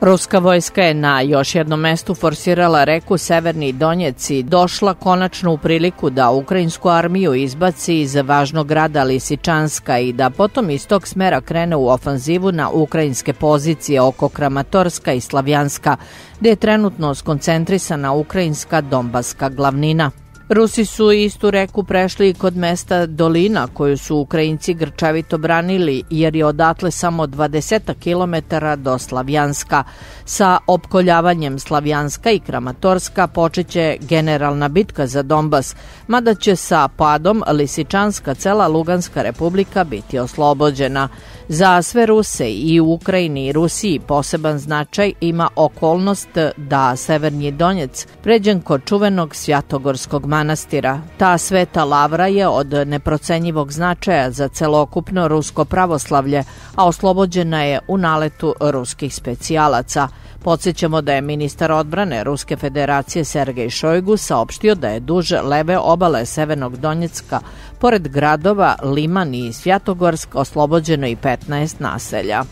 Ruska vojska je na još jednom mestu forsirala reku Severni Donjec i došla konačno u priliku da ukrajinsku armiju izbaci iz važnog grada Lisičanska i da potom iz tog smera krene u ofanzivu na ukrajinske pozicije oko Kramatorska i Slavjanska, gde je trenutno skoncentrisana ukrajinska dombaska glavnina. Rusi su istu reku prešli kod mesta Dolina koju su Ukrajinci grčavito branili jer je odatle samo 20 km do Slavjanska. Sa opkoljavanjem Slavjanska i Kramatorska počeće generalna bitka za Donbas, mada će sa padom Lisičanska cela Luganska republika biti oslobođena. Za sve Ruse i u Ukrajini i Rusiji poseban značaj ima okolnost da Severni Donjec pređen kod čuvenog Svjatogorskog manastira. Ta sveta lavra je od neprocenjivog značaja za celokupno rusko pravoslavlje, a oslobođena je u naletu ruskih specijalaca. Podsećamo da je ministar odbrane Ruske federacije Sergej Šojgu saopštio da je duž leve obale Severnog Donjecka, pored gradova Liman i Svjatogorsk, oslobođeno i 15 naselja.